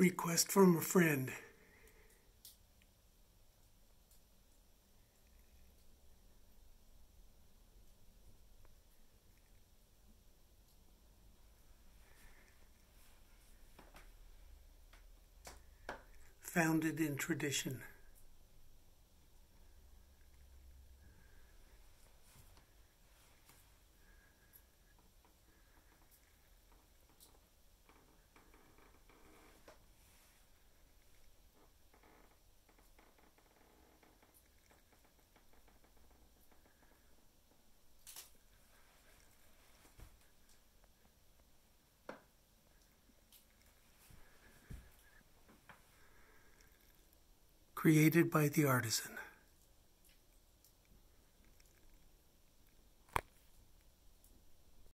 Request from a friend. Founded in tradition. Created by the artisan.